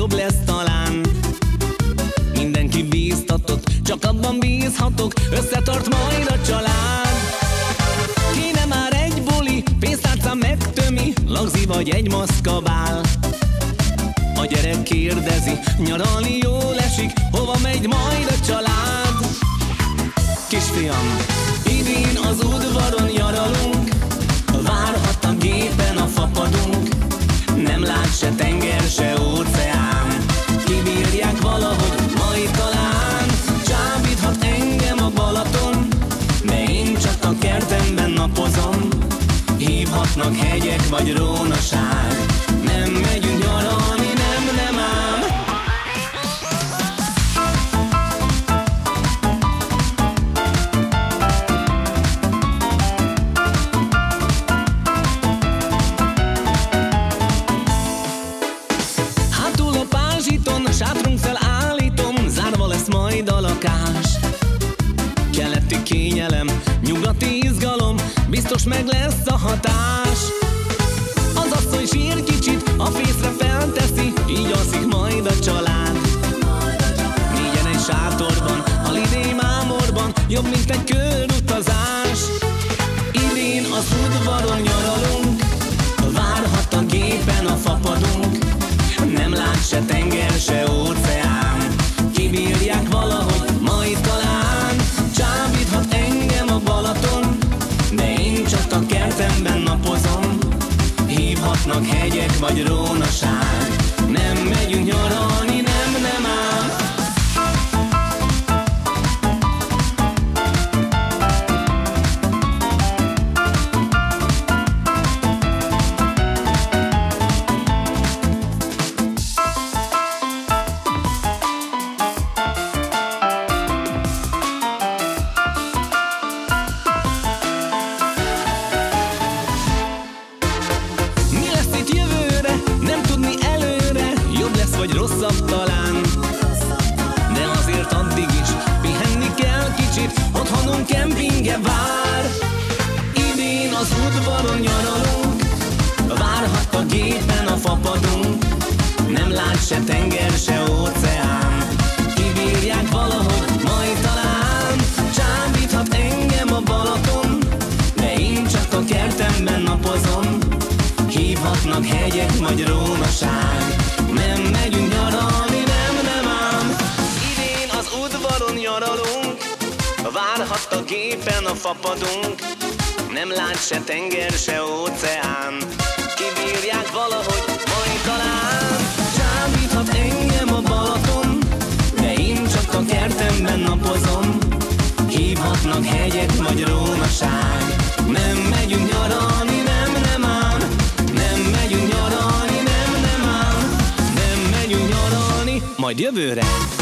jobb lesz talán. Mindenki bíztatott, csak abban bízhatok Összetart majd a család. Kéne már egy buli, pénztárcám megtömi Lagzi vagy egy maszkabál. A gyerek kérdezi, nyaralni jól esik Hova megy majd a család? Kisfiam, Hívhatnak hegyek vagy rónaság Biztos meg lesz a hatás. Az asszony sír kicsit, a fészre felteszi Így alszik majd a család. Négyen egy sátorban, a lidé mámorban Jobb, mint egy körutazás. Idén az udvaron nyaralunk Várhat a gépen a fapadunk. Nem lát se tenger, Hívhatnak hegyek vagy rónaság Nem megyünk nyaralni, rosszabb talán. De azért addig is Pihenni kell kicsit Otthonunk kempinge vár. Idén az udvaron nyaralunk Várhat a gépen a fapadunk. Nem lát se tenger, se óceán. Kibírják valahogy, majd talán Csábíthat engem a Balaton. De én csak a kertemben napozom Hívhatnak hegyek vagy rómaság Nem megyünk udvaron nyaralunk. Várhat a gépen a fapadunk. Nem lát se tenger, se óceán. Kibírják valahogy, majd talán. Csábíthat engem a Balaton De én csak a kertemben napozom. Hívhatnak hegyek vagy rómaság. Nem megyünk nyaralni, nem, nem ám. Nem megyünk nyaralni, nem, nem ám. Nem megyünk nyaralni, majd jövőre